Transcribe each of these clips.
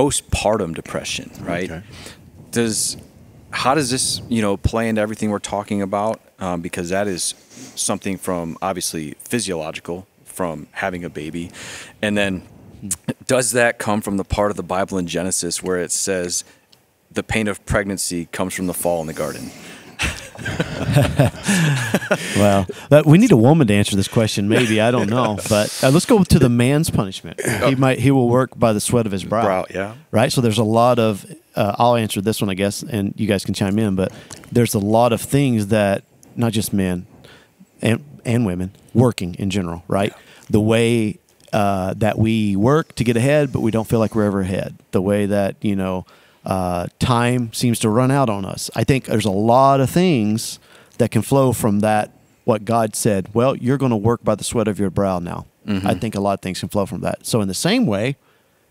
postpartum depression, right? Okay. Does how does this you know play into everything we're talking about? Um, because that is something from obviously physiological from having a baby, and then does that come from the part of the Bible in Genesis where it says the pain of pregnancy comes from the fall in the garden? Well, we need a woman to answer this question. Maybe I don't know, but uh, let's go to the man's punishment. He might he will work by the sweat of his brow. Brow, yeah. Right. So there's a lot of. Uh, I'll answer this one, I guess, and you guys can chime in. But there's a lot of things that not just men and and women working in general, right? The way uh, that we work to get ahead, but we don't feel like we're ever ahead. The way that you know uh, time seems to run out on us. I think there's a lot of things that can flow from that. What God said, well, you're going to work by the sweat of your brow now. I think a lot of things can flow from that. So in the same way,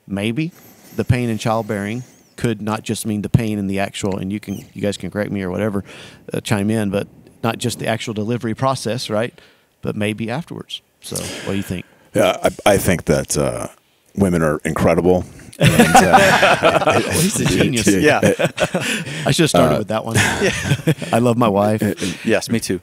maybe the pain in childbearing could not just mean the pain in the actual, and you can, you guys can correct me or whatever, uh, chime in, but not just the actual delivery process, right? But maybe afterwards. So, what do you think? Yeah, I, I think that uh, women are incredible. And, uh, Well, he's a genius. Yeah. I should have started with that one. I love my wife. Yes, me too.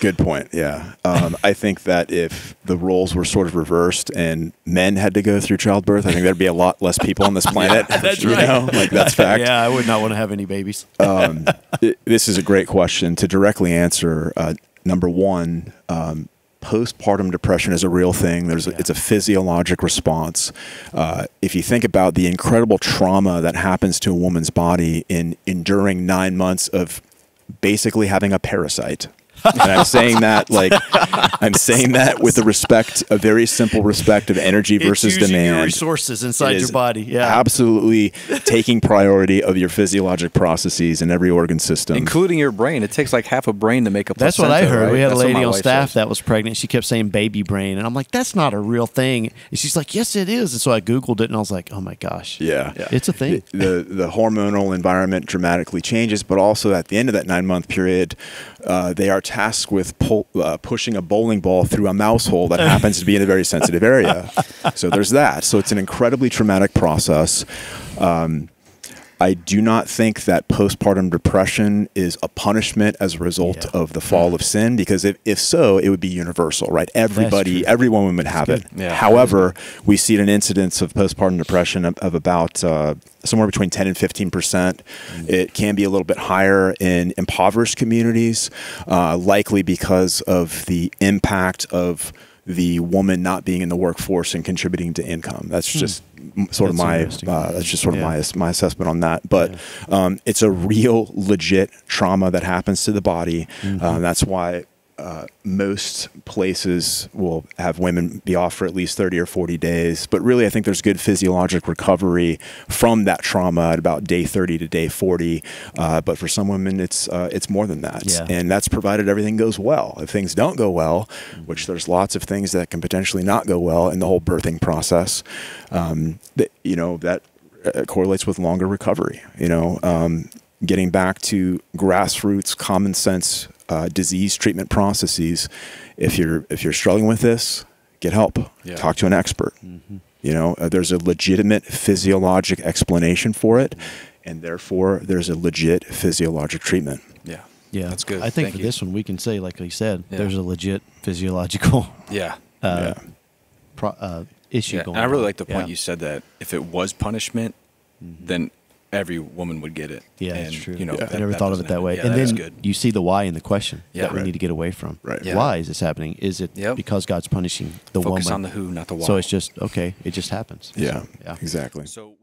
Good point. Yeah. Um, I think that if the roles were sort of reversed and men had to go through childbirth, I think there'd be a lot less people on this planet. That's you right. Know? Like that's fact. Yeah, I would not want to have any babies. um, it- this is a great question to directly answer. Uh, number one, um, postpartum depression is a real thing. There's a, it's a physiologic response. Uh, if you think about the incredible trauma that happens to a woman's body in enduring nine months of basically having a parasite. And I'm saying that like I'm saying that with the respect, a very simple respect of energy versus it's using demand Your resources inside it your body. Yeah. absolutely taking priority of your physiologic processes in every organ system. Including your brain. It takes like half a brain to make a That's what I heard. right? We had That's a my lady on staff says. that was pregnant. She kept saying baby brain. And I'm like, that's not a real thing. And she's like, yes, it is. And so I Googled it and I was like, oh my gosh. yeah. It's a thing. The, the hormonal environment dramatically changes, but also at the end of that nine month period, uh, they are tasked with pull, uh, pushing a bowling ball through a mouse hole that happens to be in a very sensitive area. So there's that. So it's an incredibly traumatic process. Um, I do not think that postpartum depression is a punishment as a result Yeah. of the fall of sin, because if, if so, it would be universal, right? Everybody, every woman would have it. Yeah. However, we see an incidence of postpartum depression of, of about uh, somewhere between 10 and 15 percent. It can be a little bit higher in impoverished communities, uh, likely because of the impact of the woman not being in the workforce and contributing to income. That's just m- sort Hmm. That's of my uh, that's just sort of Yeah. my my assessment on that. But um, it's a real legit trauma that happens to the body. Mm-hmm. Uh, that's why. Uh, most places will have women be off for at least 30 or 40 days. But really, I think there's good physiologic recovery from that trauma at about day 30 to day 40. Uh, but for some women, it's uh, it's more than that. Yeah. And that's provided everything goes well. If things don't go well, which there's lots of things that can potentially not go well in the whole birthing process, um, that, you know, that uh, correlates with longer recovery. You know, um, getting back to grassroots, common sense uh, disease treatment processes. If you're if you're struggling with this, get help. Yeah. Talk to an expert. You know, uh, there's a legitimate physiologic explanation for it, and therefore there's a legit physiologic treatment. Yeah. Yeah. That's good. I think Thank for you. this one, we can say, like he said, Yeah. there's a legit physiological Yeah. uh, Yeah. pro, uh, issue Yeah, going and I really on. like the point Yeah. you said that if it was punishment, then every woman would get it. Yeah, and, that's true. You know, Yeah. I never thought of it that way. Yeah, and that is then good. you see the why in the question Yeah. that we need to get away from. Right. Yeah. Why is this happening? Is it Yep. because God's punishing the Focus woman? on the who, not the why. So it's just okay. It just happens. Yeah, Yeah. exactly. So.